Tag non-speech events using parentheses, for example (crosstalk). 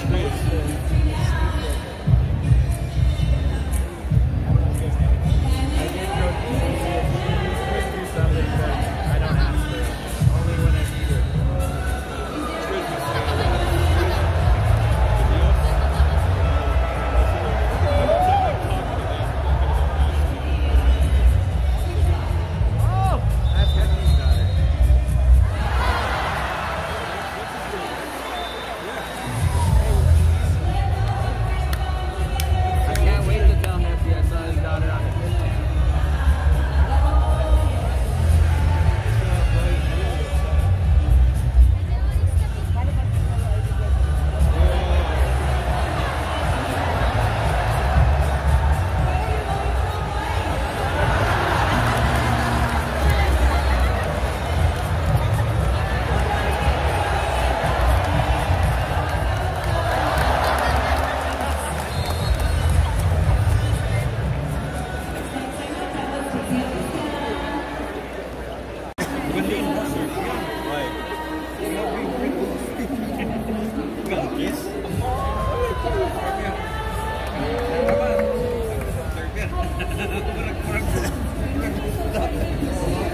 space. Kurang-kurang. (laughs) Kurang-kurang.